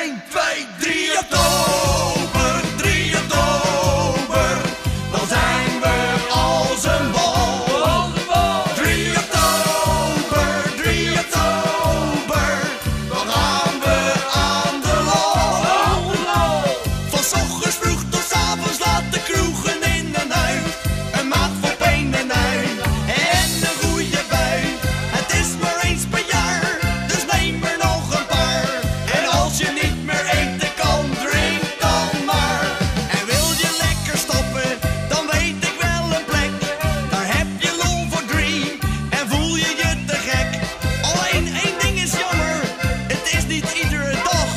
Quem vai dir? niet iedere dag.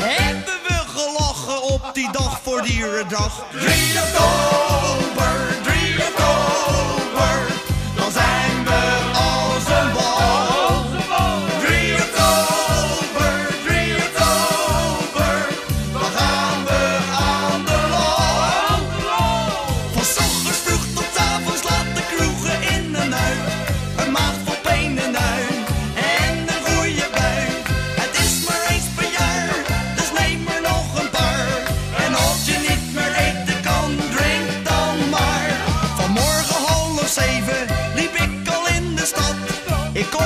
Hebben we gelachen op die dag voor dierendag. 3.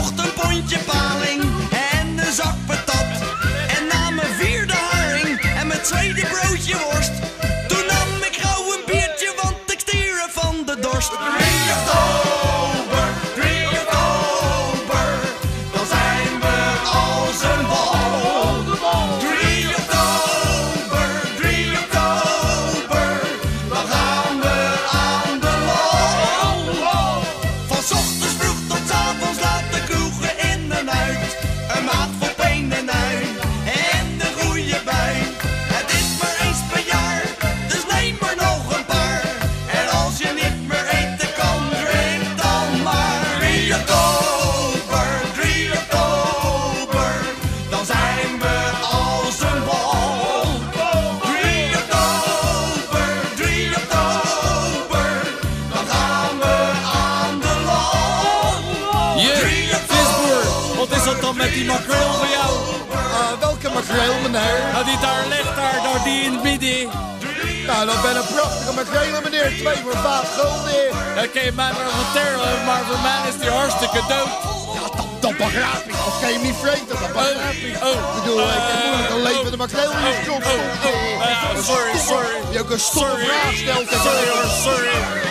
porte-pointier het dan met die makreel van jou? Ah, welke makreel, meneer? Nou, die daar ligt, daar, door die in het. Nou, dat ben een prachtige makreel, meneer. Twee voor vijf gulden. Dan kun je mij maar vertellen, maar voor mij is die hartstikke dood. Ja, dat, dat begrijp ik. Of kan je niet vreten, dat oh, begrijp ik. Oh. Ik bedoel, ik heb eh, moeilijk een leven met oh. makreel in je kop. Eh, sorry, sorry. Je ook een stomme vraag stelt. Sorry, sorry.